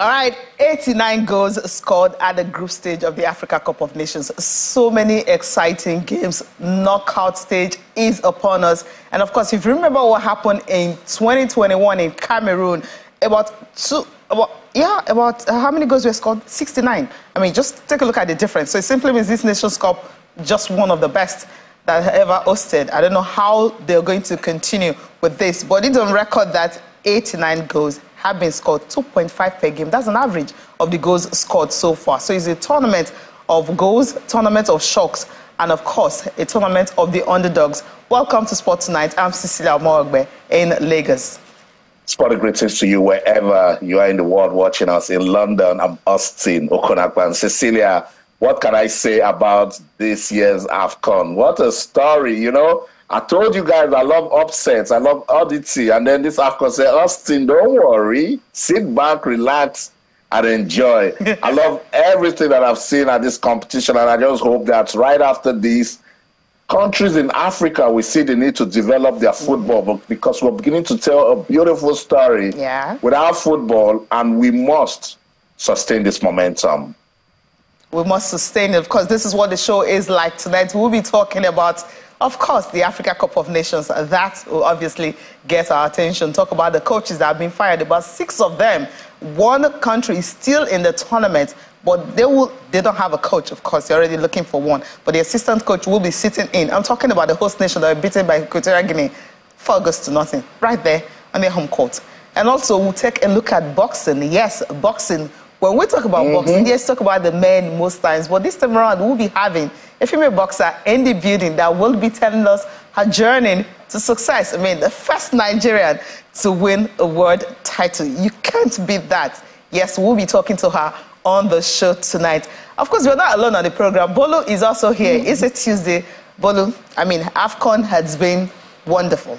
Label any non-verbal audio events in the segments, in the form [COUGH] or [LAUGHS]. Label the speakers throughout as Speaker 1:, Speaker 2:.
Speaker 1: All right, 89 goals scored at the group stage of the Africa Cup of Nations. So many exciting games. Knockout stage is upon us. And of course, if you remember what happened in 2021 in Cameroon, about two, about, yeah, about uh, how many goals were scored? 69. I mean, just take a look at the difference. So it simply means this Nations Cup, just one of the best that ever hosted. I don't know how they're going to continue with this, but it's on record that 89 goals have been scored 2.5 per game. That's an average of the goals scored so far. So it's a tournament of goals, tournament of shocks, and of course, a tournament of the underdogs. Welcome to Sport Tonight. I'm Cecilia Morogbe in Lagos.
Speaker 2: Sport greetings to you wherever you are in the world watching us in London. I'm Austin Okon-Akpan. Cecilia, what can I say about this year's AFCON? What a story, you know? I told you guys I love upsets, I love oddity, and then this AFCON said, Austin, don't worry, sit back, relax, and enjoy. [LAUGHS] I love everything that I've seen at this competition, and I just hope that right after this, countries in Africa we see the need to develop their football because we're beginning to tell a beautiful story
Speaker 1: yeah.
Speaker 2: without football, and we must sustain this momentum.
Speaker 1: We must sustain it because this is what the show is like tonight. We'll be talking about of course, the Africa Cup of Nations, that will obviously get our attention. Talk about the coaches that have been fired, about six of them. One country is still in the tournament, but they will they don't have a coach, of course. They're already looking for one. But the assistant coach will be sitting in. I'm talking about the host nation that were beaten by Equatorial Guinea, four goals to nothing, right there on their home court. And also, we'll take a look at boxing. Yes, boxing. When we talk about mm-hmm. boxing, yes, talk about the men most times, but this time around, we'll be having a female boxer in the building that will be telling us her journey to success. I mean, the first Nigerian to win a world title. You can't beat that. Yes, we'll be talking to her on the show tonight. Of course, we're not alone on the program. Bolu is also here. It's a Tuesday. Bolu, I mean, AFCON has been wonderful.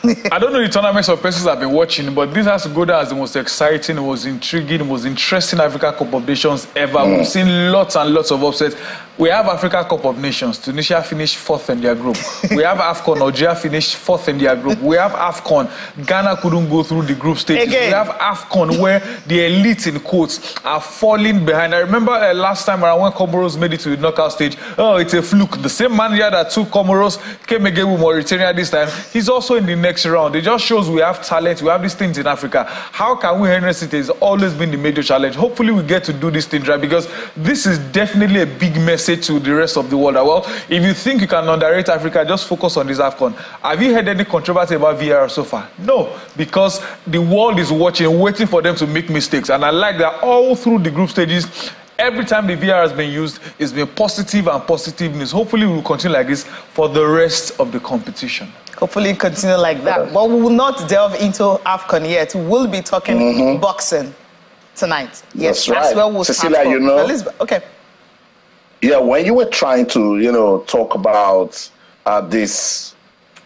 Speaker 1: [LAUGHS]
Speaker 3: I don't know the tournaments of persons I've been watching, but this has to go down as the most exciting, most intriguing, most interesting Africa Cup of Nations ever. Mm. We've seen lots and lots of upsets. We have Africa Cup of Nations. Tunisia finished fourth in their group. [LAUGHS] we have AFCON. Algeria finished fourth in their group. We have AFCON. Ghana couldn't go through the group stages. Again. We have AFCON where the elite in quotes are falling behind. I remember uh, last time around when Comoros made it to the knockout stage. Oh, it's a fluke. The same manager that took Comoros came again with Mauritania this time. He's also in the next round. It just shows we have talent. We have these things in Africa. How can we harness it? Has always been the major challenge. Hopefully, we get to do these things right because this is definitely a big message to the rest of the world. Well, if you think you can underrate Africa, just focus on this AFCON. Have you heard any controversy about VR so far? No, because the world is watching, waiting for them to make mistakes. And I like that all through the group stages, every time the VR has been used, it's been positive and positive news. Hopefully, we will continue like this for the rest of the competition.
Speaker 1: Hopefully, continue like that. But we will not delve into AFCON yet. We'll be talking mm-hmm. boxing tonight. Yes,
Speaker 2: that's, that's where we'll Cecilia, start. you know.
Speaker 1: Elizabeth, okay.
Speaker 2: Yeah, when you were trying to, you know, talk about uh, this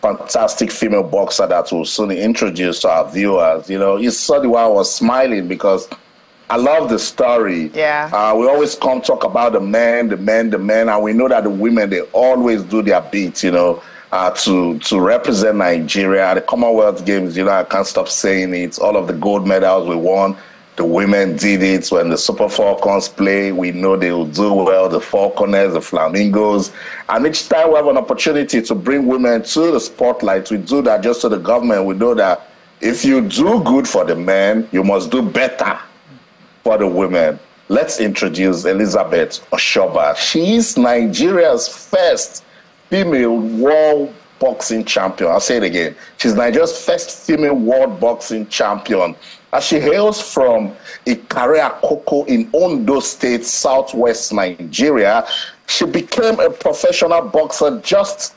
Speaker 2: fantastic female boxer that will soon introduce to our viewers, you know, you saw the way I was smiling because I love the story.
Speaker 1: Yeah.
Speaker 2: Uh, we always come talk about the men, the men, the men, and we know that the women they always do their bit, you know, uh, to to represent Nigeria at the Commonwealth Games. You know, I can't stop saying it. All of the gold medals we won, the women did it. When the Super Falcons play, we know they will do well. The Falconets, the Flamingos, and each time we have an opportunity to bring women to the spotlight, we do that just to the government. We know that if you do good for the men, you must do better for the women. Let's introduce Elizabeth Oshoba. She is Nigeria's first female world boxing champion. I'll say it again. She's Nigeria's first female world boxing champion. As she hails from Ikare Akoko in Ondo State, southwest Nigeria, she became a professional boxer just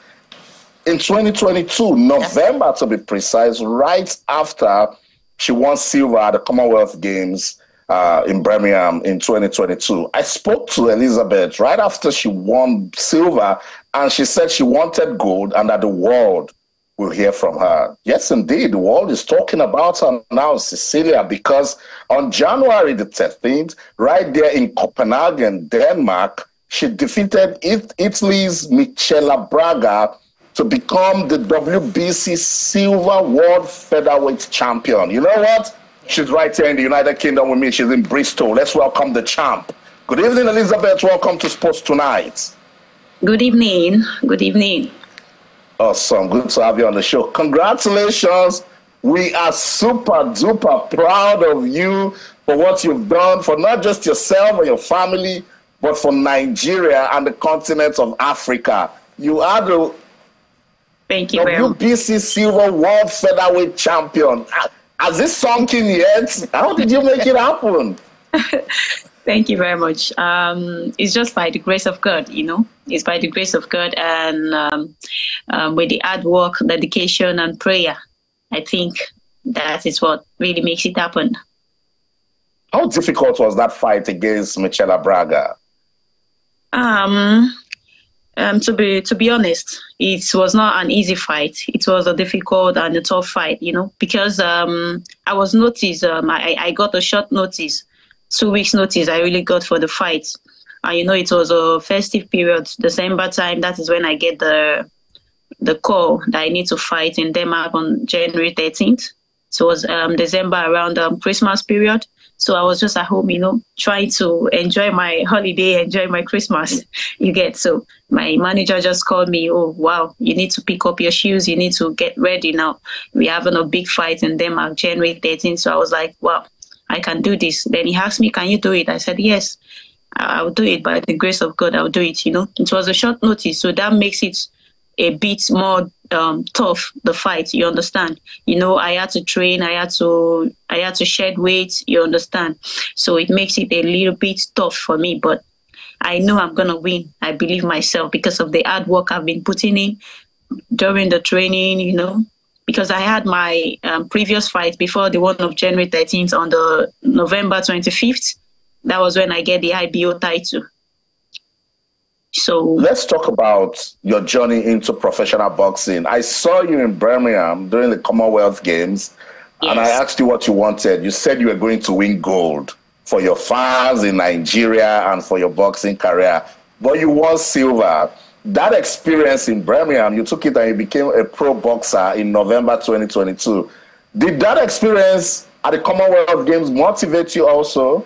Speaker 2: in 2022, November to be precise, right after she won silver at the Commonwealth Games uh, in Birmingham in 2022. I spoke to Elizabeth right after she won silver, and she said she wanted gold and that the world will hear from her. Yes, indeed, the world is talking about her now, Cecilia, because on January the 13th, right there in Copenhagen, Denmark, she defeated Italy's Michela Braga to become the WBC Silver World Featherweight Champion. You know what? She's right here in the United Kingdom with me. She's in Bristol. Let's welcome the champ. Good evening, Elizabeth. Welcome to Sports Tonight.
Speaker 4: Good evening. Good evening.
Speaker 2: Awesome. Good to have you on the show. Congratulations. We are super duper proud of you for what you've done for not just yourself and your family, but for Nigeria and the continent of Africa. You are the
Speaker 4: Thank you
Speaker 2: WBC Silver World Featherweight Champion. Ah, Has this sunk in yet? How did you make it happen? [LAUGHS]
Speaker 4: Thank you very much. Um, it's just by the grace of God, you know. It's by the grace of God and um, um, with the hard work, dedication, and prayer. I think that is what really makes it happen.
Speaker 2: How difficult was that fight against Michela Braga?
Speaker 4: Um, um, to be to be honest, it was not an easy fight. It was a difficult and a tough fight, you know, because um, I was noticed. Um, I, I got a short notice, two weeks notice. I really got for the fight, and you know, it was a festive period, December time. That is when I get the the call that I need to fight in Denmark on January 13th. So it was um, December around um, Christmas period. So I was just at home, you know, trying to enjoy my holiday, enjoy my Christmas. You get so my manager just called me. Oh wow, you need to pick up your shoes. You need to get ready now. We're having a big fight in Denmark, January 13th. So I was like, wow, I can do this. Then he asked me, can you do it? I said yes. I'll do it by the grace of God. I'll do it. You know, it was a short notice, so that makes it a bit more um, tough the fight you understand? You know i had to train i had to i had to shed weight you understand? So it makes it a little bit tough for me but i know i'm gonna win i believe myself because of the hard work i've been putting in during the training you know? Because i had my um, previous fight before the one of january 13th on the november 25th that was when i get the ibo title so
Speaker 2: let's talk about your journey into professional boxing. I saw you in Birmingham during the Commonwealth Games, yes. and I asked you what you wanted. You said you were going to win gold for your fans in Nigeria and for your boxing career, but you won silver. That experience in Birmingham, you took it and you became a pro boxer in November 2022. Did that experience at the Commonwealth Games motivate you also?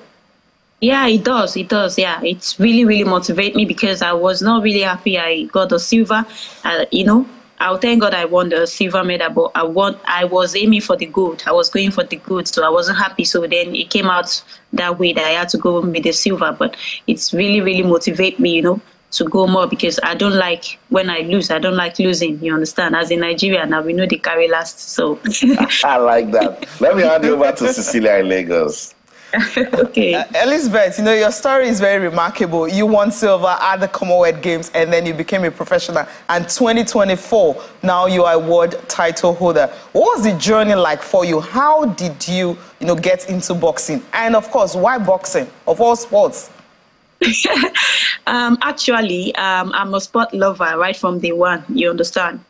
Speaker 4: Yeah, it does. It does. Yeah, it's really, really motivate me because I was not really happy. I got the silver. Uh, you know, I'll thank God I won the silver medal, but I want I was aiming for the gold. I was going for the gold, so I wasn't happy. So then it came out that way that I had to go with the silver. But it's really, really motivate me. You know, to go more because I don't like when I lose. I don't like losing. You understand? As in Nigeria now, we know the carry last. So [LAUGHS]
Speaker 2: I like that. Let me hand you over to Cecilia in Lagos. [LAUGHS]
Speaker 4: okay. Uh,
Speaker 1: Elizabeth, you know, your story is very remarkable. You won silver at the Commonwealth Games and then you became a professional. And 2024, now you are a world title holder. What was the journey like for you? How did you, you know, get into boxing? And of course, why boxing of all sports? [LAUGHS]
Speaker 4: um, actually, um, I'm a sport lover right from day one. You understand?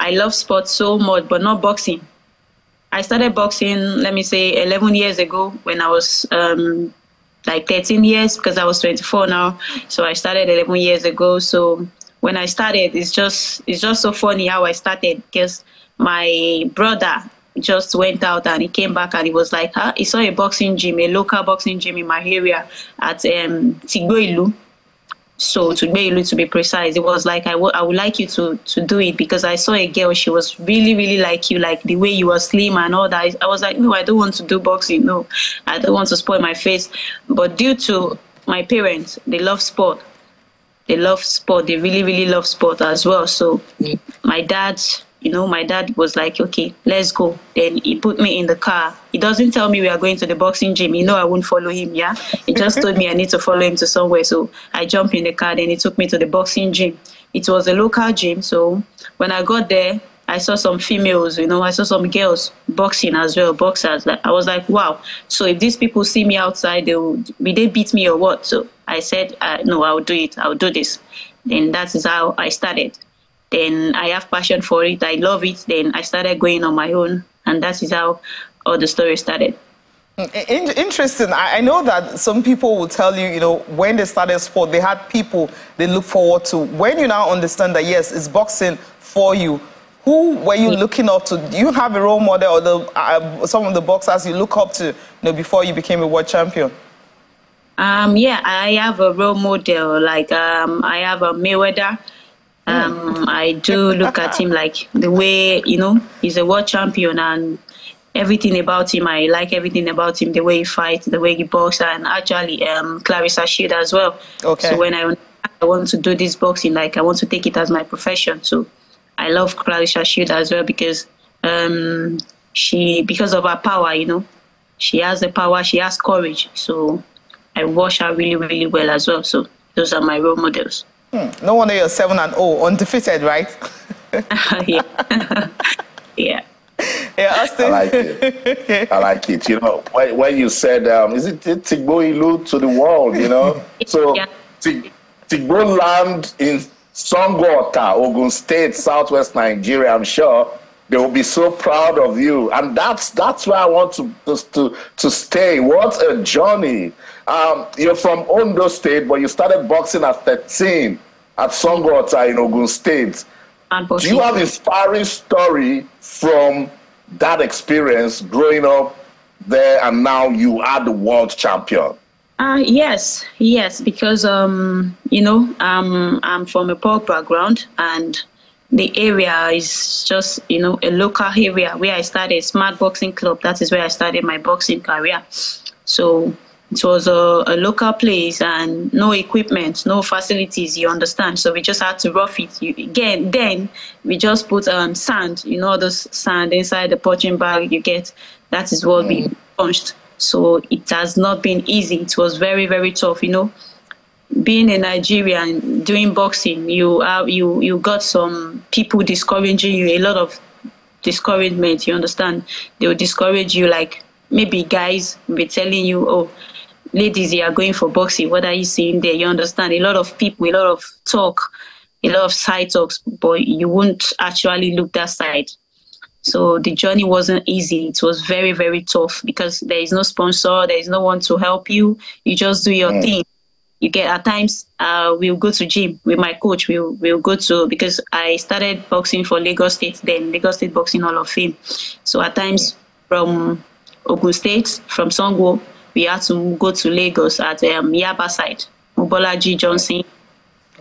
Speaker 4: I love sports so much, but not boxing. I started boxing, let me say, 11 years ago when I was um, like 13 years because I was 24 now. So I started 11 years ago. So when I started, it's just it's just so funny how I started because my brother just went out and he came back and he was like, huh? he saw a boxing gym, a local boxing gym in my area at um. So to be to be precise, it was like I, w- I would like you to to do it because I saw a girl. She was really really like you, like the way you were slim and all that. I was like, no, I don't want to do boxing. No, I don't want to spoil my face. But due to my parents, they love sport. They love sport. They really really love sport as well. So mm. my dad you know, my dad was like, okay, let's go. Then he put me in the car. He doesn't tell me we are going to the boxing gym. You know, I won't follow him. Yeah. He just told me I need to follow him to somewhere. So I jumped in the car. Then he took me to the boxing gym. It was a local gym. So when I got there, I saw some females, you know, I saw some girls boxing as well, boxers. I was like, wow. So if these people see me outside, they will, will they beat me or what? So I said, uh, no, I'll do it. I'll do this. And that is how I started. Then I have passion for it. I love it. Then I started going on my own, and that is how all the story started.
Speaker 1: Interesting. I know that some people will tell you, you know, when they started sport, they had people they look forward to. When you now understand that, yes, it's boxing for you, Who were you looking up to? Do you have a role model or the, uh, some of the boxers you look up to you know, before you became a world champion?
Speaker 4: Um, yeah, I have a role model. Like um, I have a Mayweather. Um, I do look at him like the way you know he's a world champion and everything about him. I like everything about him, the way he fights, the way he boxes, and actually um, Claressa Shield as well.
Speaker 1: Okay.
Speaker 4: So when I, I want to do this boxing, like I want to take it as my profession. So I love Claressa Shield as well because um, she, because of her power, you know, she has the power, she has courage. So I watch her really, really well as well. So those are my role models.
Speaker 1: Hmm. No wonder you're 7 and 0, undefeated, right? [LAUGHS]
Speaker 4: yeah. [LAUGHS] yeah.
Speaker 1: Yeah, Austin.
Speaker 2: I like it. [LAUGHS] I like it. You know, when, when you said, um, is it Tigbo Ilu to the world, you know? So
Speaker 4: Yeah.
Speaker 2: Tig- Tigbo land in Sango Ota, Ogun State, Southwest Nigeria, I'm sure they will be so proud of you. And that's that's where I want to to, to stay. What a journey. Um, you're from Ondo State, but you started boxing at 13 at Sango Ota in Ogun State.
Speaker 4: And
Speaker 2: Do you have inspiring story from that experience growing up there and now you are the world champion?
Speaker 4: Uh, yes, yes, because um, you know, um, I'm from a poor background, and the area is just you know a local area where I started Smart Boxing Club. That is where I started my boxing career. So it was a, a local place and no equipment, no facilities. You understand? So we just had to rough it. You, again, then we just put um, sand, you know, those sand inside the punching bag. You get that is what we punched. So it has not been easy. It was very, very tough. You know, being a Nigerian doing boxing, you have you you got some people discouraging you. A lot of discouragement. You understand? They will discourage you. Like maybe guys will be telling you, "Oh, ladies, you are going for boxing. What are you seeing there?" You understand? A lot of people, a lot of talk, a lot of side talks, but you won't actually look that side. So the journey wasn't easy. It was very, very tough because there is no sponsor, there is no one to help you. You just do your thing. You get at times uh, we'll go to gym with my coach. We'll we'll go to because I started boxing for Lagos State then Lagos State Boxing Hall of Fame. So at times from Ogun State from Songwo we had to go to Lagos at um, Yaba side, Mobolaji Johnson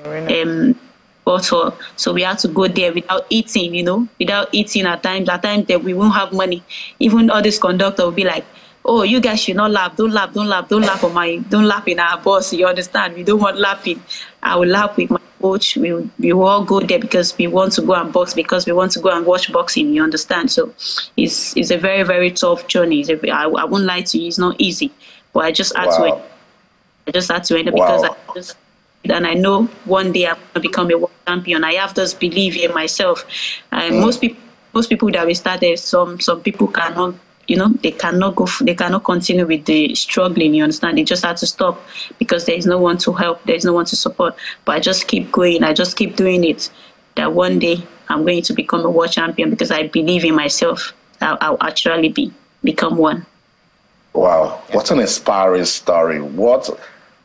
Speaker 4: um, bottle. So we had to go there without eating, you know, without eating at times. At times that we won't have money. Even all this conductor will be like, oh, you guys should not laugh. Don't laugh, don't laugh, don't laugh on my, don't laugh in our boss. You understand? We don't want laughing. I will laugh with my coach. We, we will all go there because we want to go and box, because we want to go and watch boxing. You understand? So it's, it's a very, very tough journey. It's a, I, I won't lie to you. It's not easy. But I just had to I just had to end it because I just and I know one day I'm gonna become a world champion. I have this belief in myself. And mm. most people most people that we started, some some people cannot you know, they cannot go they cannot continue with the struggling, you understand? They just had to stop because there is no one to help, there is no one to support. But I just keep going, I just keep doing it. That one day I'm going to become a world champion because I believe in myself. I'll, I'll actually be become one.
Speaker 2: Wow, what an inspiring story. What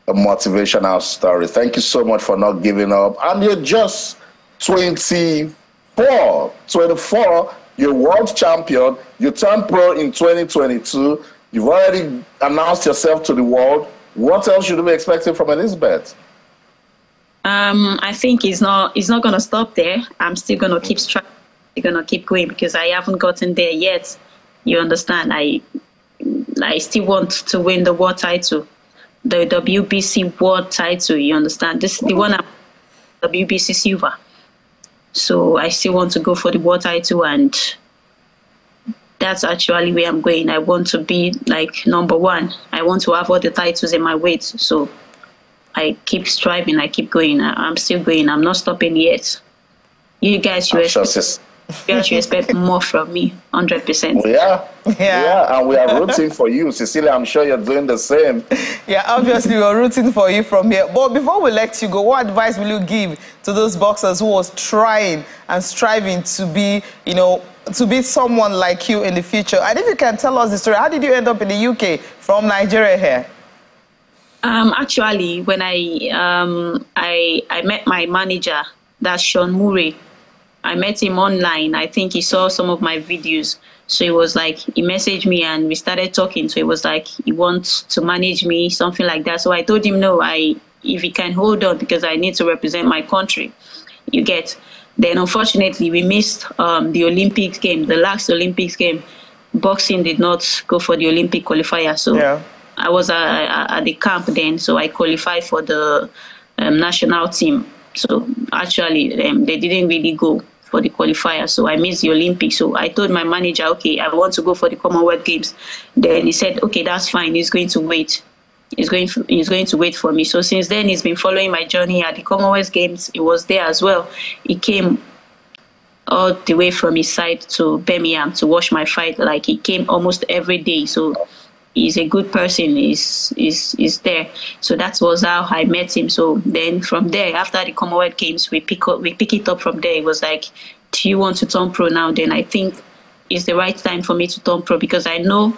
Speaker 2: a motivational story. Thank you so much for not giving up. And you're just 24. 24, you're world champion. You turned pro in 2022. You've already announced yourself to the world. What else should we be expecting from Elizabeth?
Speaker 4: Um, I think it's not it's not gonna stop there. I'm still gonna keep striving, still gonna keep going because I haven't gotten there yet. You understand? I I still want to win the world title, the WBC world title. You understand? This is the one I'm WBC silver. So I still want to go for the world title and that's actually where I'm going. I want to be like number one. I want to have all the titles in my weight. So I keep striving. I keep going. I- I'm still going. I'm not stopping yet. You guys
Speaker 2: I'm sure
Speaker 4: expect,
Speaker 2: sis-
Speaker 4: you expect more from me, hundred percent.
Speaker 2: we are.
Speaker 1: Yeah.
Speaker 2: yeah, and we are rooting for you. Cecilia, I'm sure you're doing the same.
Speaker 1: Yeah, obviously we're rooting for you from here. But before we let you go, what advice will you give to those boxers who was trying and striving to be, you know, to be someone like you in the future? And if you can tell us the story, how did you end up in the UK from Nigeria here?
Speaker 4: Um, actually, when I um I I met my manager, that's Sean Murray. I met him online. I think he saw some of my videos. So he was like, he messaged me and we started talking. So he was like, he wants to manage me, something like that. So I told him, no, I, if he can hold on because I need to represent my country. You get. Then unfortunately, we missed um, the Olympics game, the last Olympics game. Boxing did not go for the Olympic qualifier. So
Speaker 1: Yeah.
Speaker 4: I was uh, at the camp then, so I qualified for the um, national team. So actually, um, they didn't really go for the qualifier, so I missed the Olympics. So I told my manager, okay, I want to go for the Commonwealth Games. Then he said, okay, that's fine. He's going to wait. He's going. he's going to wait for me. So since then, he's been following my journey at the Commonwealth Games. He was there as well. He came all the way from his side to Birmingham to watch my fight. Like he came almost every day. So he's a good person. He's is is there. So that was how I met him. So then from there, after the Commonwealth Games, we pick up we pick it up from there. It was like, do you want to turn pro now? Then I think it's the right time for me to turn pro because I know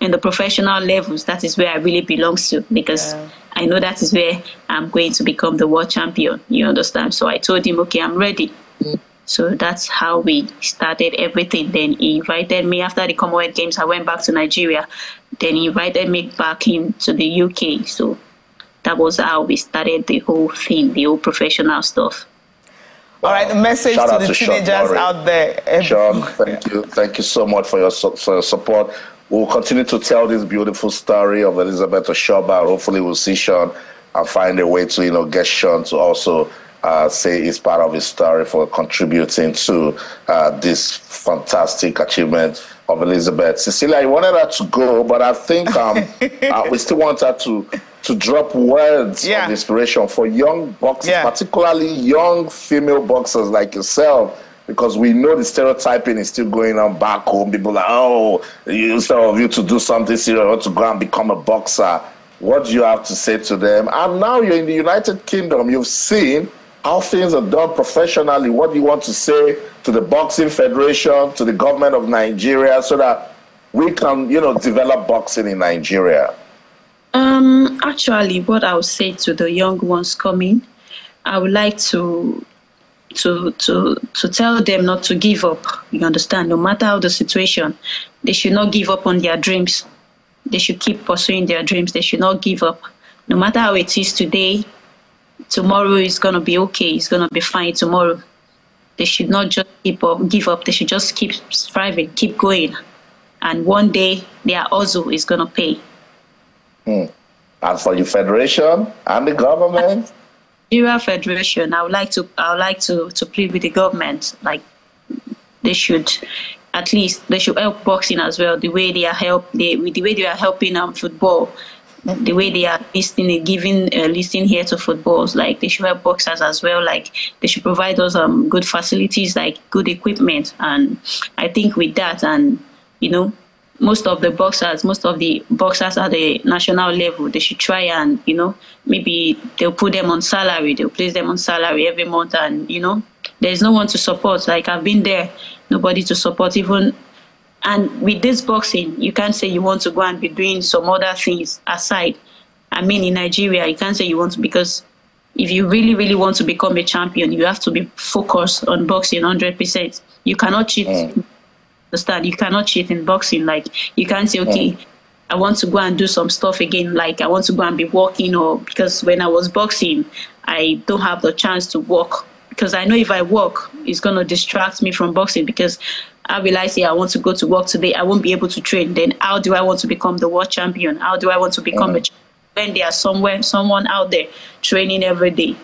Speaker 4: in the professional levels that is where I really belong to because
Speaker 1: Yeah.
Speaker 4: I know that is where I'm going to become the world champion. You understand? So I told him, okay, I'm ready. Mm. So that's how we started everything. Then he invited me after the Commonwealth Games. I went back to Nigeria. Then he invited me back into the UK. So that was how we started the whole thing, the whole professional stuff.
Speaker 1: All right, a message
Speaker 2: Shout
Speaker 1: to the
Speaker 2: to
Speaker 1: teenagers
Speaker 2: Murray.
Speaker 1: out there.
Speaker 2: Sean, thank you. Thank you so much for your, su- for your support. We'll continue to tell this beautiful story of Elizabeth Oshoba. Hopefully, we'll see Sean and find a way to, you know, get Sean to also uh, say he's part of his story for contributing to uh, this fantastic achievement of Elizabeth. Cecilia, I wanted her to go, but I think um, [LAUGHS] uh, we still want her to to drop words
Speaker 1: Yeah.
Speaker 2: of inspiration for young boxers,
Speaker 1: Yeah.
Speaker 2: particularly young female boxers like yourself, because we know the stereotyping is still going on back home. People are, oh, you- instead of you to do something serious, want to go and become a boxer. What do you have to say to them? And now you're in the United Kingdom. You've seen how things are done professionally. What do you want to say to the Boxing Federation, to the government of Nigeria, so that we can, you know, develop boxing in Nigeria?
Speaker 4: Um, actually, what I would say to the young ones coming, I would like to to to to tell them not to give up. You understand? No matter how the situation, they should not give up on their dreams. They should keep pursuing their dreams. They should not give up. No matter how it is today, tomorrow is gonna be okay. It's gonna be fine tomorrow. They should not just keep up, give up. They should just keep striving, keep going, and one day their hustle is gonna pay.
Speaker 2: And for the federation and the government, [LAUGHS]
Speaker 4: Nigeria Federation, I would like to I would like to, to plead with the government. Like they should at least they should help boxing as well. The way they are help they with the way they are helping um football, the way they are listening giving uh, listening here to footballs. Like they should have boxers as well. Like they should provide us um good facilities like good equipment. And I think with that and you know most of the boxers, most of the boxers at the national level, they should try and, you know, maybe they'll put them on salary, they'll place them on salary every month and, you know, there's no one to support. Like I've been there, nobody to support even and with this boxing, you can't say you want to go and be doing some other things aside. I mean in Nigeria, you can't say you want to because if you really, really want to become a champion, you have to be focused on boxing hundred percent. You cannot cheat. Understand? You cannot cheat in boxing. Like you can't say okay i want to go and do some stuff again. Like i want to go and be walking or because when i was boxing i don't have the chance to walk. Because i know if i walk it's going to distract me from boxing because i realize yeah i want to go to work today i won't be able to train then how do i want to become the world champion how do i want to become a mm. ch- when there's somewhere someone out there training every day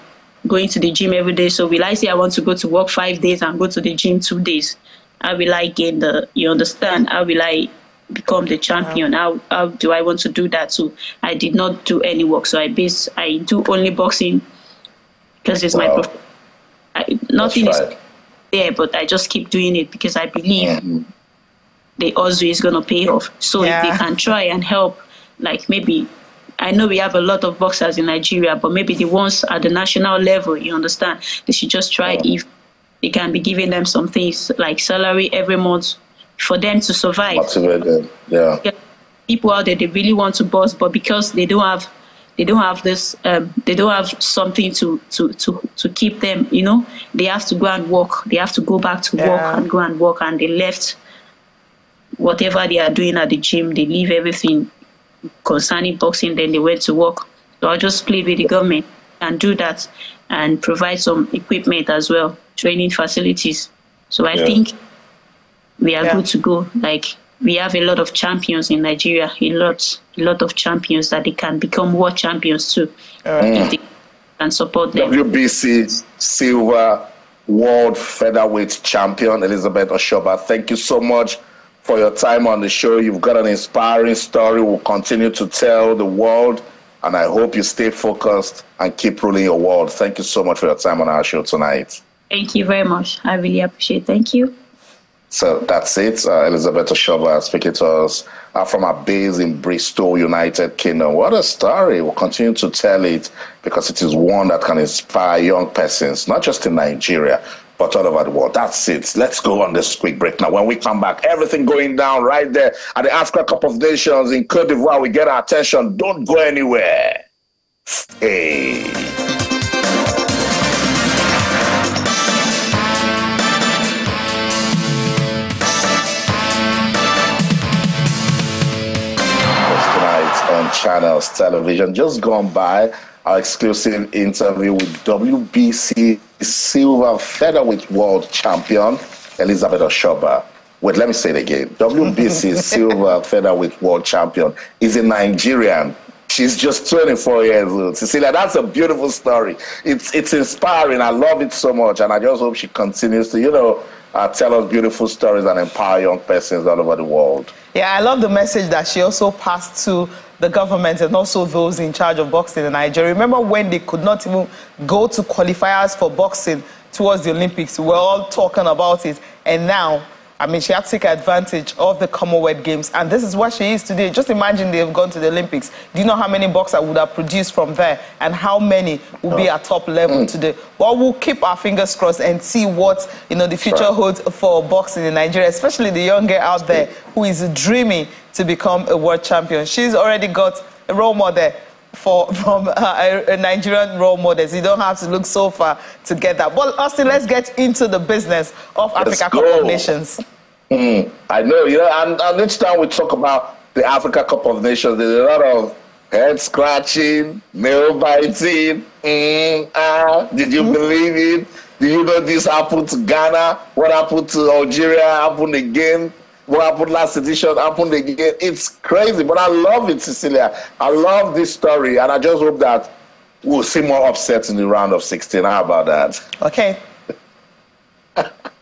Speaker 4: going to the gym every day. So will I say I want to go to work five days and go to the gym two days? How will I gain the you understand? How will I become the champion? How how do I want to do that? So I did not do any work. So I base I do only boxing because it's my
Speaker 2: Wow.
Speaker 4: prof- I, nothing
Speaker 2: That's
Speaker 4: is
Speaker 2: right.
Speaker 4: There, but I just keep doing it because I believe the hustle is gonna pay off. So if they can try and help, like maybe I know we have a lot of boxers in Nigeria, but maybe the ones at the national level, you understand, they should just try if they can be giving them some things like salary every month for them to survive.
Speaker 2: motivated. Yeah.
Speaker 4: People out there they really want to boss, but because they don't have they don't have this um, they don't have something to, to to to keep them you know they have to go and work they have to go back to
Speaker 1: Yeah.
Speaker 4: work and go and work and they left whatever they are doing at the gym they leave everything concerning boxing then they went to work so i just plead with the government and do that and provide some equipment as well training facilities so i
Speaker 2: Yeah.
Speaker 4: think we are
Speaker 1: Yeah.
Speaker 4: good to go like we have a lot of champions in nigeria a lot a lot of champions that they can become world champions too if they can support them
Speaker 2: WBC silver world featherweight champion Elizabeth Oshoba. Thank you so much for your time on the show. You've got an inspiring story. We'll continue to tell the world, and I hope you stay focused and keep ruling your world. Thank you so much for your time on our show tonight.
Speaker 4: thank you very much i really appreciate it. thank you
Speaker 2: So that's it. Uh, Elizabeth Oshoba speaking to us uh, from our base in Bristol, United Kingdom. What a story. We'll continue to tell it because it is one that can inspire young persons, not just in Nigeria, but all over the world. That's it. Let's go on this quick break now. When we come back, everything going down right there at the Africa Cup of Nations in Cote d'Ivoire. We get our attention. Don't go anywhere. Hey. Channels Television. Just gone by our exclusive interview with WBC Silver Featherweight World Champion Elizabeth Oshoba. Wait, let me say it again. WBC [LAUGHS] Silver Featherweight World Champion is a Nigerian. She's just 24 years old. Cecilia, that's a beautiful story. It's it's inspiring. I love it so much, and I just hope she continues to, you know, uh, tell us beautiful stories and empower young persons all over the world.
Speaker 1: Yeah, I love the message that she also passed to the government and also those in charge of boxing in Nigeria. Remember when they could not even go to qualifiers for boxing towards the Olympics? We were all talking about it. And now, I mean, she had to take advantage of the Commonwealth Games. And this is what she is today. Just imagine they've gone to the Olympics. Do you know how many boxers would have produced from there and how many will be oh. at top level mm. today? Well, we'll keep our fingers crossed and see what, you know, the future
Speaker 2: Sure.
Speaker 1: holds for boxing in Nigeria, especially the young girl out there who is dreaming to become a world champion. She's already got a role model for from uh, Nigerian role models. You don't have to look so far to get that. But Austin, let's get into the business of
Speaker 2: Let's
Speaker 1: Africa Cup
Speaker 2: go.
Speaker 1: of Nations.
Speaker 2: Mm, I know, you know, and, and each time we talk about the Africa Cup of Nations, there's a lot of head scratching, nail biting. Mm, ah, did you believe it? Do you know this happened to Ghana? What happened to Algeria happened again? What happened last edition happened again? It's crazy, but I love it, Cecilia. I love this story, and I just hope that we'll see more upsets in the round of 16. How about that?
Speaker 1: Okay. [LAUGHS]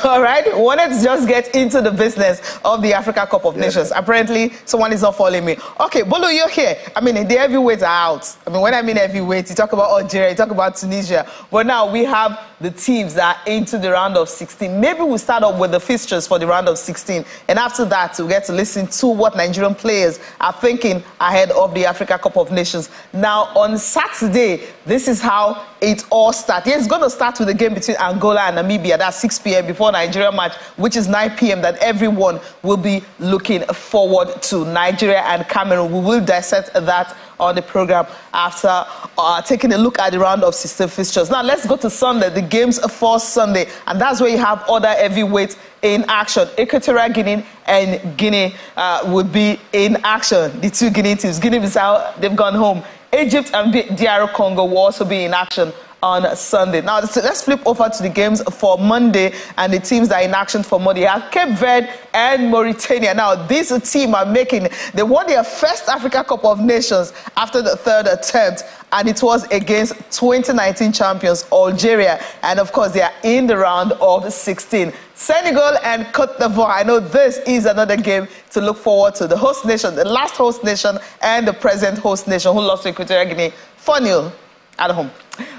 Speaker 1: [LAUGHS] All right, to just get into the business of the Africa Cup of Nations. Apparently, someone is not following me. Okay, Bolo, you're here. I mean, the heavyweights are out. I mean, when I mean heavyweights, you talk about Algeria, you talk about Tunisia. But now we have the teams that are into the round of 16. Maybe we'll start off with the fixtures for the round of 16. And after that, we'll get to listen to what Nigerian players are thinking ahead of the Africa Cup of Nations. Now, on Saturday, this is how it all starts. Yes, it's going to start with a game between Angola and Namibia. That's 6 p.m. before Nigeria match, which is 9 p.m. That everyone will be looking forward to. Nigeria and Cameroon. We will dissect that on the program after uh, taking a look at the round of 16 fixtures. Now, let's go to Sunday, the games for Sunday. And that's where you have other heavyweights in action. Equatorial Guinea and Guinea uh, would be in action. The two Guinea teams, Guinea-Bissau, they've gone home. Egypt and DR Congo will also be in action on Sunday. Now, so let's flip over to the games for Monday and the teams that are in action for Monday. are Cape Verde and Mauritania. Now, these team are making, they won their first Africa Cup of Nations after the third attempt, and it was against 2019 champions Algeria. And of course, they are in the round of 16. Senegal and Cote d'Ivoire. I know this is another game to look forward to. The host nation, the last host nation, and the present host nation who lost to Equatorial Guinea 4 0 at home.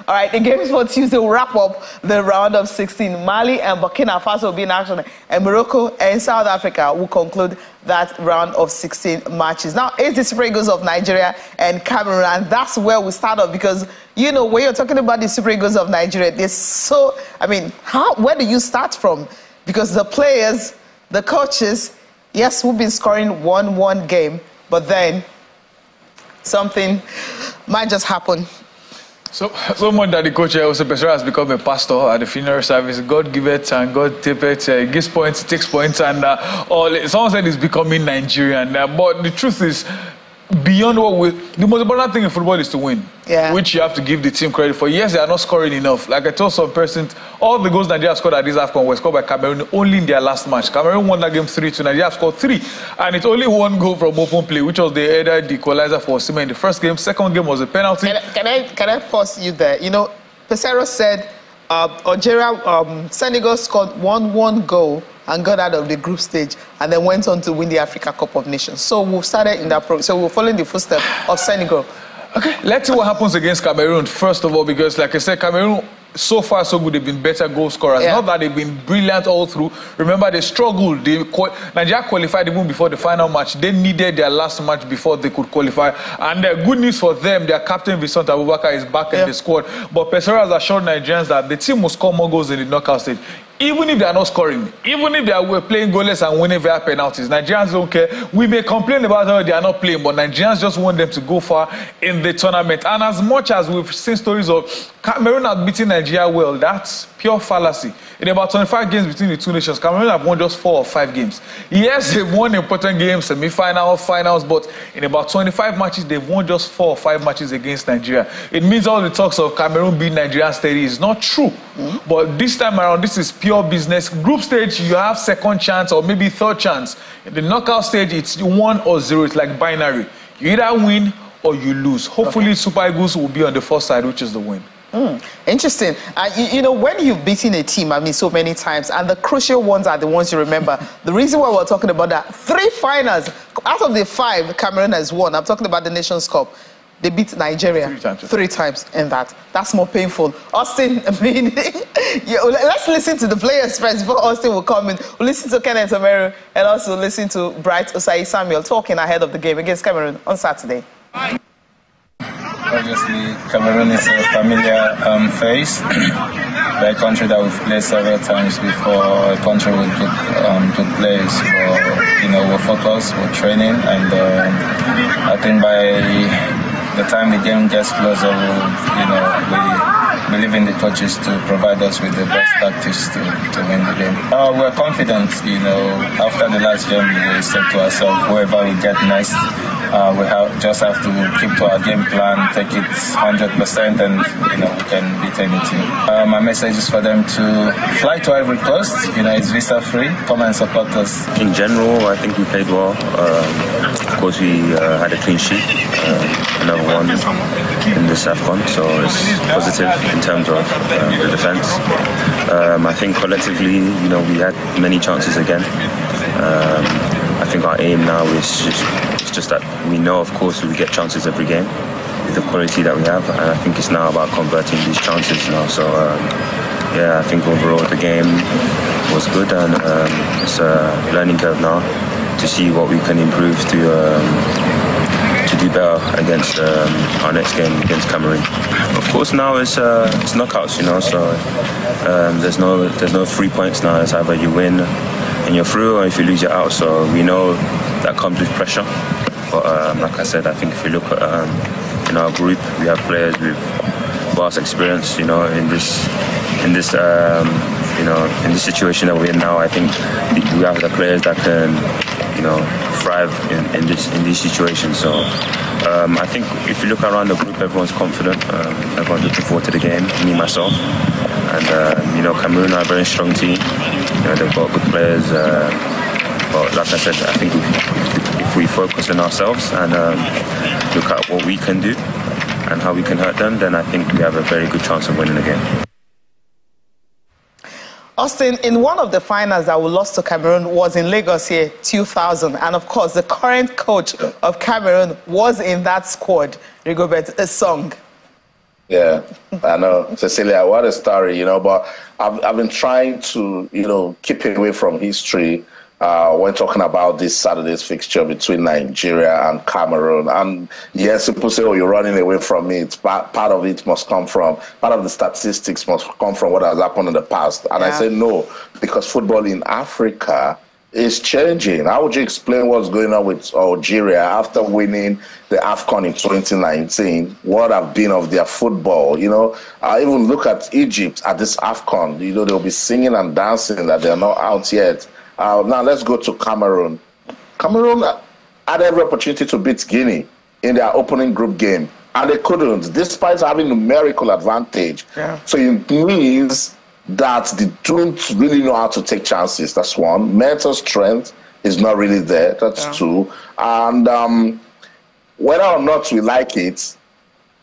Speaker 1: All right, the games for Tuesday will wrap up the round of 16. Mali and Burkina Faso will be in action, and Morocco and South Africa will conclude that round of 16 matches. Now, it's the Super Eagles of Nigeria and Cameroon, and that's where we start off because, you know, when you're talking about the Super Eagles of Nigeria, they're so, I mean, how, where do you start from? Because the players, the coaches, yes, we've been scoring one one game, but then something might just happen.
Speaker 3: So, someone that the coach also Peseiro has become a pastor at the funeral service. God give it and God take it. Uh, gives points, takes points, and uh, all. Someone said he's becoming Nigerian. Uh, but the truth is, beyond what we, the most important thing in football is to win.
Speaker 1: Yeah.
Speaker 3: Which you have to give the team credit for. Yes, they are not scoring enough. Like I told some person, all the goals Nigeria scored at this AFCON were scored by Cameroon only in their last match. Cameroon won that game 3 2. Nigeria scored 3. And it's only one goal from open play, which was the header the equalizer for Osimhen in the first game. Second game was a penalty.
Speaker 1: Can I, can I, can I pause you there? You know, Peseiro said uh, Algeria, um, Senegal scored 1 1 goal and got out of the group stage and then went on to win the Africa Cup of Nations. So we've started in that program. So we're following the footsteps of Senegal.
Speaker 3: Okay, let's see what happens against Cameroon first of all, because like I said, Cameroon so far so good. They've been better goal scorers.
Speaker 1: Yeah.
Speaker 3: Not that they've been brilliant all through. Remember, they struggled. They qual- Nigeria qualified even before the final match. They needed their last match before they could qualify. And the good news for them, their captain Vincent Aboubakar is back
Speaker 1: Yeah.
Speaker 3: in the squad. But Peseiro has assured Nigerians that the team will score more goals in the knockout stage. Even if they are not scoring, even if they are playing goalless and winning via penalties, Nigerians don't care. We may complain about how they are not playing, but Nigerians just want them to go far in the tournament. And as much as we've seen stories of Cameroon have beaten Nigeria well, that's pure fallacy. In about 25 games between the two nations, Cameroon have won just four or five games. Yes, they've won important games, semi-finals, finals, but in about 25 matches, they've won just four or five matches against Nigeria. It means all the talks of Cameroon being Nigerian steady is not true. But this time around, this is pure business. Group stage, you have second chance or maybe third chance. In the knockout stage, it's one or zero. It's like binary. You either win or you lose. Hopefully, Super Eagles will be on the first side, which is the win.
Speaker 1: Interesting. Uh, you, you know, when you've beaten a team, I mean, so many times, and the crucial ones are the ones you remember. [LAUGHS] the reason why we're talking about that, three finals out of the five Cameroon has won. I'm talking about the Nations Cup. They beat Nigeria
Speaker 3: Three times.
Speaker 1: three times in that. That's more painful. Austin, [LAUGHS] I mean, yeah, let's listen to the players first before Austin will come in. We'll listen to Kenneth Omeruo and also listen to Bright Osayi-Samuel talking ahead of the game against Cameroon on Saturday.
Speaker 5: Obviously, Cameroon is a familiar um, face. They're [CLEARS THROAT] a country that we've played several times before, a country with good, um, good players. For, you know, we're focused, we're training, and um, I think by the time the game gets closer, we'll, you know, we believe in the coaches to provide us with the best tactics to, to win the game. Uh, we're confident, you know, after the last game, we said to ourselves, whoever we get next, uh, we have just have to keep to our game plan, take it 100%, and you know we can beat any team. Uh, my message is for them to fly to Ivory Coast. You know, it's visa free. Come and support us.
Speaker 6: In general, I think we played well. Um, of course, we uh, had a clean sheet, uh, another one in this AFCON, so it's positive in terms of um, the defence. Um, I think collectively, you know, we had many chances again. Um, I think our aim now is just, it's just that we know, of course, we get chances every game with the quality that we have, and I think it's now about converting these chances now. So. Um, yeah, I think overall the game was good, and um, it's a learning curve now to see what we can improve to um, to do better against um, our next game against Cameroon. Of course, now it's uh, it's knockouts, you know, so um, there's no there's no three points now. It's either you win and you're through, or if you lose, you're out. So we know that comes with pressure. But um, like I said, I think if you look at um, in our group, we have players with vast experience, you know, in this in this um, you know in this situation that we're in now. I think we have the players that can you know thrive in, in this in these situations. So um, I think if you look around the group, everyone's confident. Um, everyone's looking forward to the game. Me myself, and um, you know Cameroon are a very strong team. You know they've got good players. Uh, but like I said, I think if, if we focus on ourselves and um, look at what we can do and how we can hurt them, then I think we have a very good chance of winning the game.
Speaker 1: Austin, in one of the finals that we lost to Cameroon was in Lagos here, 2000. And of course, the current coach of Cameroon was in that squad, Rigobert a Song.
Speaker 2: Yeah, I know. Cecilia, what a story, you know, but I've, I've been trying to, you know, keep away from history uh, when talking about this Saturday's fixture between Nigeria and Cameroon. And yes, people say, oh, you're running away from it. Part, part of it must come from, part of the statistics must come from what has happened in the past. And I
Speaker 1: Yeah.
Speaker 2: say no, because football in Africa is changing. How would you explain what's going on with Algeria after winning the AFCON in 2019? What have been of their football? You know, I even look at Egypt at this AFCON. You know, they'll be singing and dancing that they're not out yet. Uh, now let's go to Cameroon. Cameroon had every opportunity to beat Guinea in their opening group game, and they couldn't, despite having numerical advantage. Yeah. So it means that they don't really know how to take chances. That's one. Mental strength is not really there. That's yeah. two. And um, whether or not we like it,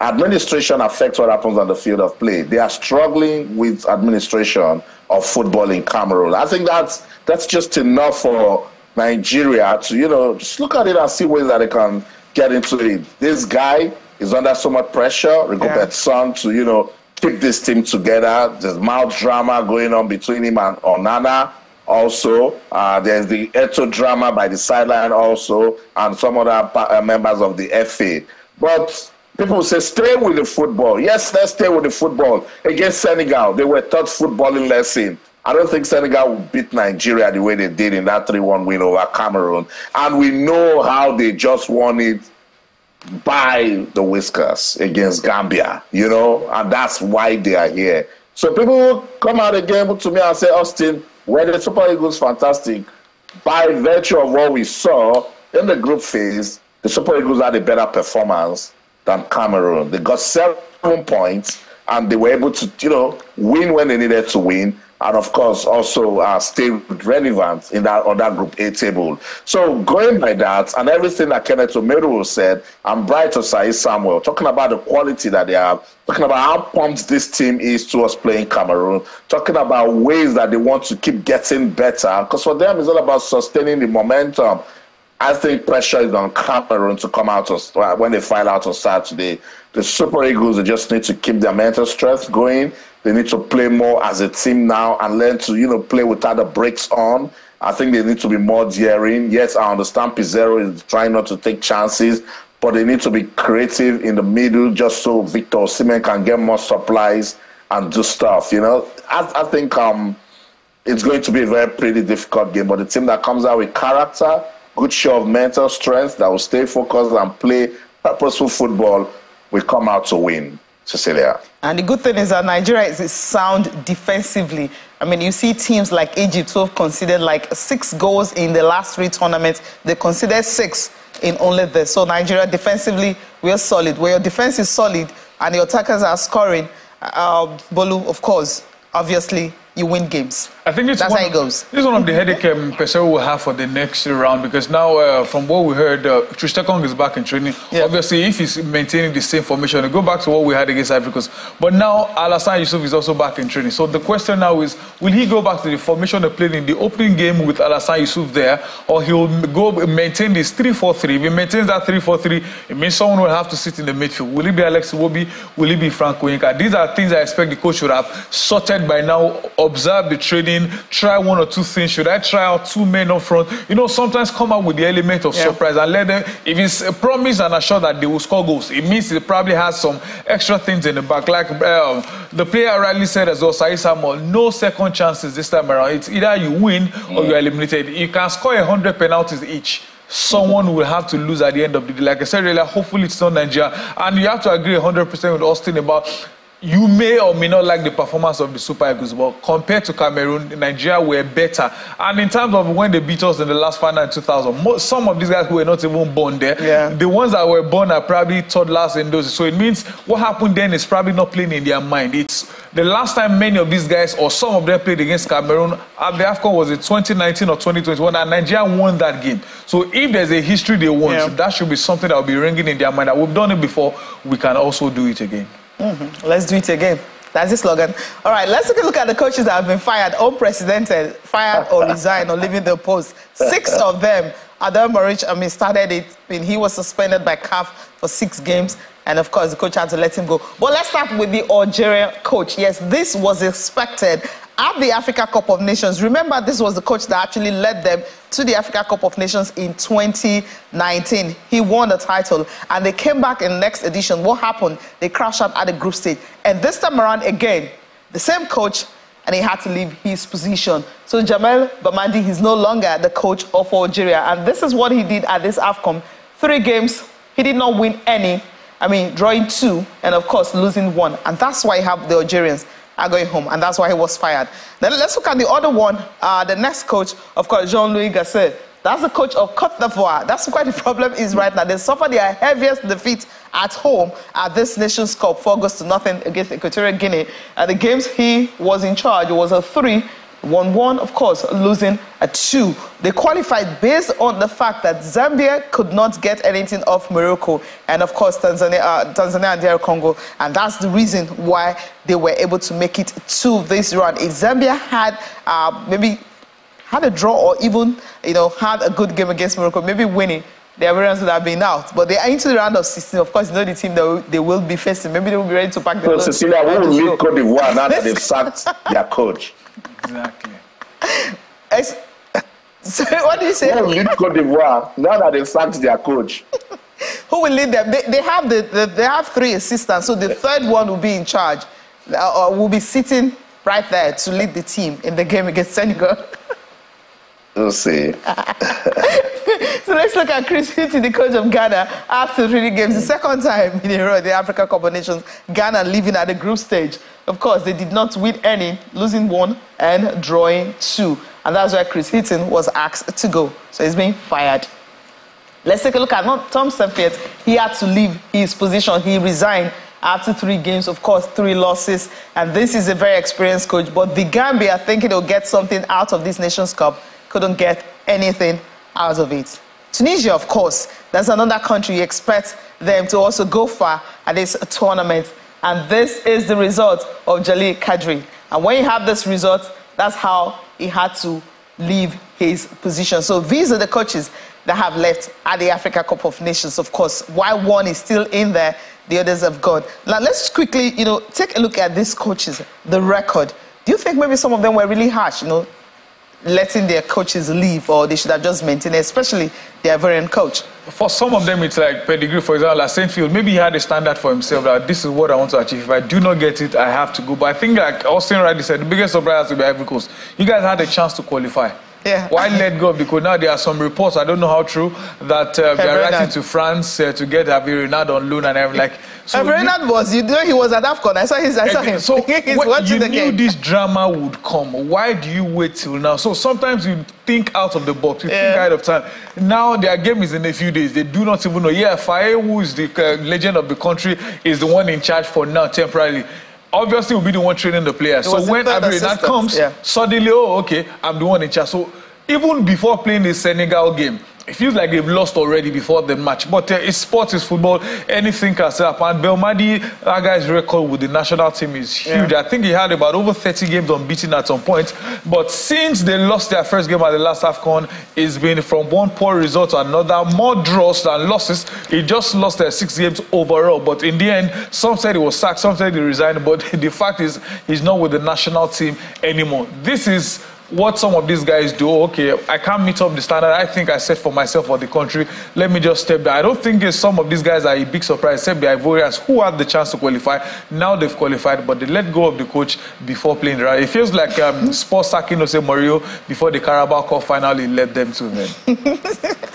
Speaker 2: administration affects what happens on the field of play. They are struggling with administration of football in Cameroon. I think that's that's just enough for Nigeria to, you know, just look at it and see ways that they can get into it. This guy is under so much pressure, Rigobert yeah. Song, to, you know, keep this team together. There's mouth drama going on between him and Onana. Also, uh, there's the Eto'o drama by the sideline also, and some other uh, members of the FA. But people say, stay with the football. Yes, let's stay with the football. Against Senegal, they were taught footballing lesson. I don't think Senegal will beat Nigeria the way they did in that 3 1 win over Cameroon. And we know how they just won it by the whiskers against Gambia, you know, and that's why they are here. So people come out again to me and say, Austin, when the Super Eagles fantastic, by virtue of what we saw in the group phase, the Super Eagles had a better performance than Cameroon. They got seven points and they were able to, you know, win when they needed to win and of course also uh, stay relevant in that other Group A table. So going by that and everything that Kenneth Omeruo said, I'm bright to Sai Samuel talking about the quality that they have, talking about how pumped this team is towards playing Cameroon, talking about ways that they want to keep getting better. Because for them, it's all about sustaining the momentum. I think pressure is on Cameroon to come out of, when they file out on Saturday. The Super Eagles they just need to keep their mental strength going they need to play more as a team now and learn to, you know, play without the brakes on. I think they need to be more daring. Yes, I understand Peseiro is trying not to take chances, but they need to be creative in the middle just so Victor Osimhen can get more supplies and do stuff. You know, I, I think um, it's going to be a very pretty difficult game. But the team that comes out with character, good show of mental strength, that will stay focused and play purposeful football, will come out to win. Cecilia.
Speaker 1: And the good thing is that Nigeria is sound defensively. I mean, you see teams like Egypt who have considered like six goals in the last three tournaments. They considered six in only this. So Nigeria defensively, we are solid. Where your defense is solid and your attackers are scoring, uh, Bolu, of course, obviously you win games.
Speaker 3: I think it's
Speaker 1: That's
Speaker 3: one,
Speaker 1: how it goes.
Speaker 3: This is one of the headache um, Peseiro will have for the next round because now, uh, from what we heard, uh, Troost-Ekong is back in training. Yeah. Obviously, if he's maintaining the same formation, go back to what we had against Ivory Coast. But now, Alhassan Yusuf is also back in training. So the question now is, will he go back to the formation they played in the opening game with Alhassan Yusuf there, or he'll go maintain this 3-4-3? If he maintains that 3-4-3, it means someone will have to sit in the midfield. Will it be Alex Iwobi? Will it be Frank Onyeka? These are things I expect the coach should have sorted by now, observe the training, try one or two things. Should I try out two men up front? You know, sometimes come out with the element of yeah. surprise and let them, if it's a promise and assure that they will score goals, it means it probably has some extra things in the back. Like um, the player rightly said as well, Sai Samuel, no second chances this time around. It's either you win mm. or you're eliminated. You can score 100 penalties each someone will have to lose at the end of the day. Like I said earlier, hopefully it's not Nigeria. And you have to agree 100% with Austin about you may or may not like the performance of the Super Eagles, but compared to Cameroon, Nigeria were better. And in terms of when they beat us in the last final in 2000, some of these guys who were not even born there, yeah. the ones that were born are probably last in those. So it means what happened then is probably not playing in their mind. It's the last time many of these guys or some of them played against Cameroon at the AFCON was in 2019 or 2021, and Nigeria won that game. So if there's a history they want, yeah. that should be something that will be ringing in their mind that we've done it before, we can also do it again.
Speaker 1: Mm-hmm. Let's do it again. That's the slogan. All right, let's take a look at the coaches that have been fired, unprecedented, fired or resigned or leaving their post. Six of them. Adel Amrouche, I mean, started it. Mean, he was suspended by CAF for six games. And of course, the coach had to let him go. But let's start with the Algeria coach. Yes, this was expected at the Africa Cup of Nations. Remember, this was the coach that actually led them to the Africa Cup of Nations in 2019. He won the title, and they came back in the next edition. What happened? They crashed out at the group stage. And this time around, again, the same coach and he had to leave his position. So Jamel Belmadi is no longer the coach of Algeria, and this is what he did at this AFCON. Three games, he did not win any. I mean, drawing two, and of course losing one, and that's why you have the Algerians are going home, and that's why he was fired. Then let's look at the other one. Uh, the next coach, of course, Jean-Louis Gasset. That's the coach of Cote d'Ivoire. That's why the [LAUGHS] problem is right now. They suffered their heaviest defeat at home at this Nations Cup, 4 goals to nothing against Equatorial Guinea. At the games he was in charge, was a 3 1 1, of course, losing a 2. They qualified based on the fact that Zambia could not get anything off Morocco and, of course, Tanzania, uh, Tanzania and DR Congo. And that's the reason why they were able to make it to this round. If Zambia had uh, maybe had a draw or even, you know, had a good game against Morocco, maybe winning, the Ivorians would have been out. But they are into the round of 16. Of course, you know the team that they will be facing. Maybe they will be ready to pack
Speaker 2: the So, Cecilia, who will lead Cote d'Ivoire now that they've [LAUGHS] sacked their coach?
Speaker 3: Exactly. [LAUGHS]
Speaker 1: so, what do you say?
Speaker 2: Who will lead Cote d'Ivoire now that they've sacked their coach?
Speaker 1: who will lead them? They, they have the, the, they have three assistants. So the third one will be in charge, uh, or will be sitting right there to lead the team in the game against Senegal. [LAUGHS]
Speaker 2: We'll see. [LAUGHS]
Speaker 1: so let's look at Chris Hughton, the coach of Ghana, after three games, the second time in a row, the Africa Cup of Nations, Ghana leaving at the group stage. Of course, they did not win any, losing one and drawing two. And that's why Chris Hughton was asked to go. So he's being fired. Let's take a look at not Tom Saintfiet. He had to leave his position. He resigned after three games, of course, three losses. And this is a very experienced coach. But the Gambia thinking they'll get something out of this Nations Cup couldn't get anything out of it. Tunisia, of course, that's another country you expect them to also go far at this tournament. And this is the result of Jalel Kadri. And when you have this result, that's how he had to leave his position. So these are the coaches that have left at the Africa Cup of Nations, of course. Why one is still in there, the others have gone. Now let's quickly, you know, take a look at these coaches, the record. Do you think maybe some of them were really harsh, you know, letting their coaches leave or they should have just maintained, especially their Ivorian coach?
Speaker 3: For some of them, it's like pedigree. For example, like Saintfiet, maybe he had a standard for himself that this is what I want to achieve. If I do not get it, I have to go. But I think, like Austin rightly said, the biggest surprise to be Ivory Coast. You guys had a chance to qualify.
Speaker 1: Yeah.
Speaker 3: Why let go of the code? Now there are some reports, I don't know how true, that uh, they're writing to France uh, to get Hervé Renard on loan and everything. Like,
Speaker 1: so Renard was, you know, he was at AFCON. I saw his, I saw him.
Speaker 3: So [LAUGHS]
Speaker 1: He's
Speaker 3: you
Speaker 1: the
Speaker 3: knew
Speaker 1: game.
Speaker 3: this drama would come. Why do you wait till now? So sometimes you think out of the box. You
Speaker 1: Yeah.
Speaker 3: think ahead of time. Now their game is in a few days. They do not even know. Yeah, Faé, who is the uh, legend of the country, is the one in charge for now temporarily. Obviously, will be the one training the players.
Speaker 1: It
Speaker 3: So when
Speaker 1: assistant,
Speaker 3: comes,
Speaker 1: yeah.
Speaker 3: suddenly, oh, okay, I'm the one in charge. So even before playing the Senegal game, it feels like they've lost already before the match. But uh, it's sports, it's football, anything can happen. And Belmadi, that guy's record with the national team is huge. I think he had about over 30 games unbeaten at some point. But since they lost their first game at the last AFCON, it's been from one poor result to another, more draws than losses. He just lost their six games overall. But in the end, some said he was sacked, some said he resigned. But [LAUGHS] the fact is, he's not with the national team anymore. This is what some of these guys do, okay, I can't meet up the standard I think I set for myself or the country. Let me just step down. I don't think some of these guys are a big surprise, except the Ivorians who had the chance to qualify. Now they've qualified, but they let go of the coach before playing round. It feels like um, sports sacking Jose Mourinho before the Carabao Cup finally led them to them.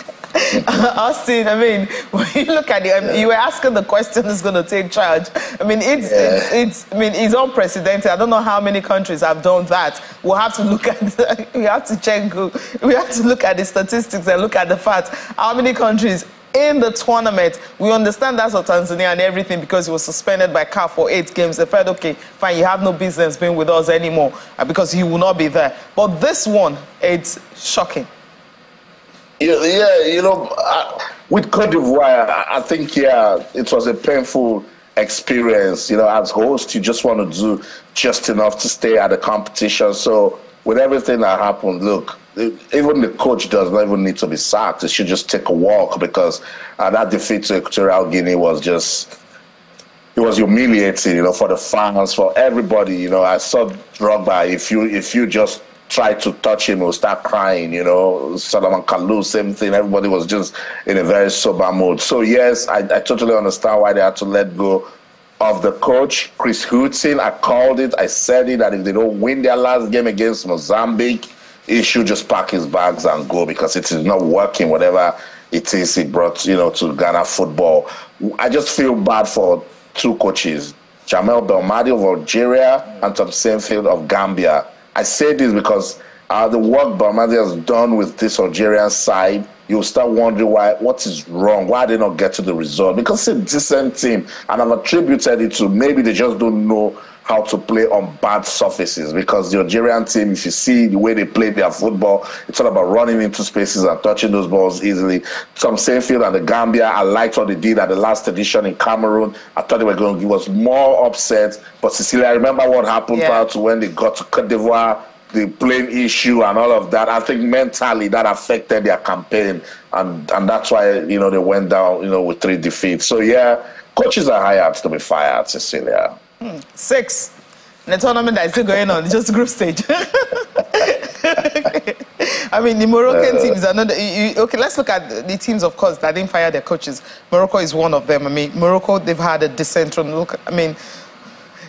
Speaker 3: [LAUGHS] [LAUGHS]
Speaker 1: Austin, I mean, [LAUGHS] when you look at it, I mean, you were asking the question who's going to take charge. I mean, it's, it's, it's, I mean, it's unprecedented. I don't know how many countries have done that. We'll have to look at, [LAUGHS] we have to check, we have to look at the statistics and look at the facts. How many countries in the tournament. We understand that's of Tanzania and everything because he was suspended by CAF for eight games. They felt, okay, fine, you have no business being with us anymore uh, because he will not be there. But this one, it's shocking.
Speaker 2: Yeah, yeah you know, I, with Cote d'Ivoire, I, think, yeah, it was a painful experience. You know, as host, you just want to do just enough to stay at the competition. So, with everything that happened, look, even the coach does not even need to be sacked. He should just take a walk because uh, that defeat to Equatorial Guinea was just it was humiliating, you know, for the fans, for everybody. You know, I saw Drogba. If you if you just try to touch him, he'll start crying. You know, Salomon Kalou, same thing. Everybody was just in a very sober mood. So yes, I, I totally understand why they had to let go of the coach, Chris Hughton. I called it, I said it, that if they don't win their last game against Mozambique, he should just pack his bags and go because it is not working, whatever it is he brought, you know, to Ghana football. I just feel bad for two coaches, Jamel Belmadi of Algeria and Tom Saintfiet of Gambia. I say this because uh, the work Belmadi has done with this Algerian side you'll start wondering why what is wrong? Why they not get to the result? Because it's a decent team and i've attributed it to maybe they just don't know how to play on bad surfaces because the Algerian team, if you see the way they play their football, it's all about running into spaces and touching those balls easily. Tom Saintfiet and the Gambia, I liked what they did at the last edition in Cameroon. I thought they were going to give us more upset. But Cecilia, I remember what happened yeah. to when they got to Cote d'Ivoire the plane issue and all of that. I think mentally that affected their campaign, and and that's why you know they went down, you know, with three defeats. So yeah, coaches are hired to be fired, Cecilia.
Speaker 1: Hmm. Six. The tournament that is still going on, just group stage. [LAUGHS] I mean, the Moroccan uh, teams are not. You, okay, let's look at the teams, of course, that didn't fire their coaches. Morocco is one of them. I mean, Morocco, they've had a decent run. Look, I mean,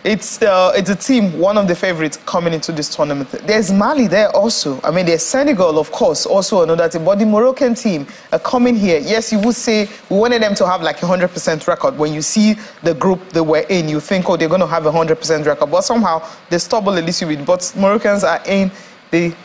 Speaker 1: it's uh, it's a team, one of the favorites coming into this tournament. There's Mali there also. I mean, there's Senegal, of course, also another team. But the Moroccan team are coming here. Yes, you would say we wanted them to have like a 100% record. When you see the group they were in, you think, oh, they're going to have a 100% record. But somehow they stumble a little bit. But Moroccans are in the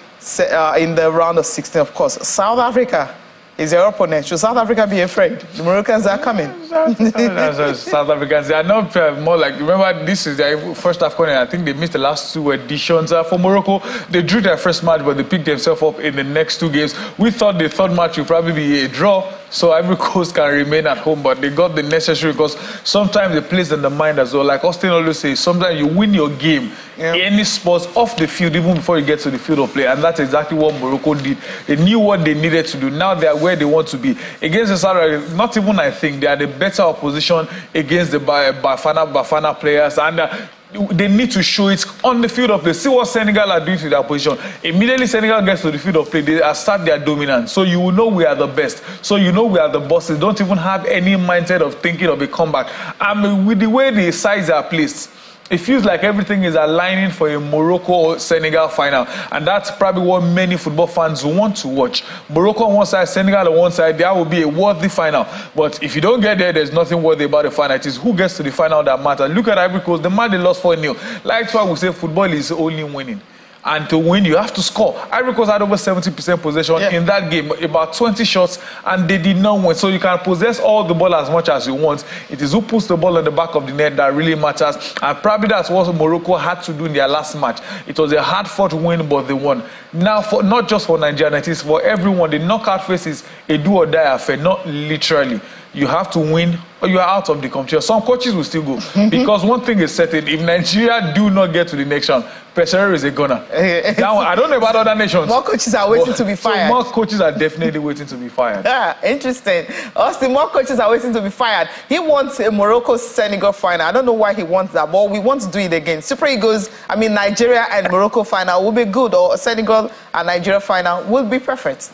Speaker 1: uh, in the round of 16, of course. South Africa is your opponent. Should South Africa be afraid? The Moroccans are coming. [LAUGHS]
Speaker 3: South Africans, they are not uh, more like, remember, this is their first AFCON, I think they missed the last two editions. Uh, for Morocco, they drew their first match, but they picked themselves up in the next two games. We thought the third match would probably be a draw, so Ivory [LAUGHS] Coast can remain at home, but they got the necessary because sometimes they place in the mind as well. Like Austin always says, sometimes you win your game, yeah. any sports off the field, even before you get to the field of play, and that's exactly what Morocco did. They knew what they needed to do. Now they are where they want to be. Against the Saudi not even I think they are the better opposition against the Bafana Bafana players, and uh, they need to show it on the field of play. See what Senegal are doing to their position. Immediately Senegal gets to the field of play, they start their dominance. So you will know we are the best. So you know we are the bosses. Don't even have any mindset of thinking of a comeback. I mean, with the way the sides are placed, it feels like everything is aligning for a Morocco or Senegal final. And that's probably what many football fans want to watch. Morocco on one side, Senegal on one side, there will be a worthy final. But if you don't get there, there's nothing worthy about the final. It is who gets to the final that matters. Look at Ivory Coast, the man they lost 4 0. Like why we say football is only winning. And to win, you have to score. Ivory Coast had over 70% possession yeah. in that game, about 20 shots, and they did not win. So you can possess all the ball as much as you want. It is who puts the ball in the back of the net that really matters. And probably that's what Morocco had to do in their last match. It was a hard fought win, but they won. Now, for not just for Nigeria, it is for everyone. The knockout phase is a do or die affair, not literally you have to win or you are out of the competition. Some coaches will still go mm-hmm. because one thing is certain: if Nigeria do not get to the next round, Peseiro is a gunner. Eh, eh. now, I don't know about other nations.
Speaker 1: More coaches are waiting to be fired.
Speaker 3: So more coaches are definitely waiting to be fired.
Speaker 1: Yeah, interesting. Austin, more coaches are waiting to be fired. He wants a Morocco Senegal final. I don't know why he wants that, but we want to do it again. Super Eagles, I mean Nigeria and Morocco final will be good, or Senegal and Nigeria final will be perfect.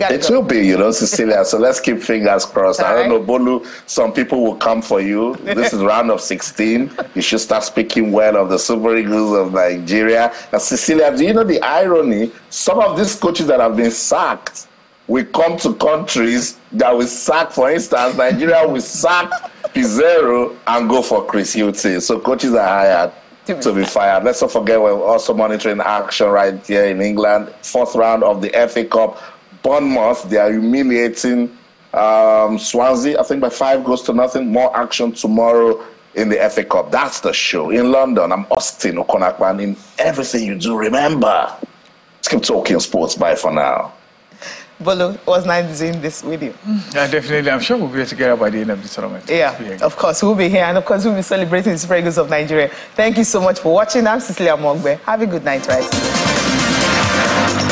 Speaker 2: It will be, you know, Cecilia. so let's keep fingers crossed. All I don't right. know, Bolu. Some people will come for you. This is round of 16. You should start speaking well of the Super Eagles of Nigeria. And Cecilia, do you know the irony? Some of these coaches that have been sacked will come to countries that will sack. For instance, Nigeria will sack Peseiro and go for Chris Hughton. So coaches are hired to be fired. Let's not forget we're also monitoring action right here in England. Fourth round of the FA Cup Bournemouth, they are humiliating um, Swansea, I think by five goals to nothing. More action tomorrow in the FA Cup. That's the show. In London, I'm Austin Okon-Akpan. In everything you do, remember, let's keep talking sports. Bye for now.
Speaker 1: Bolu, it was nice doing this with you.
Speaker 3: Yeah, definitely. I'm sure we'll be together by the end of the tournament.
Speaker 1: Yeah, of course. We'll be here. And of course, we'll be celebrating the Super Eagles of Nigeria. Thank you so much for watching. I'm Cecilia Mogbe. Have a good night, right?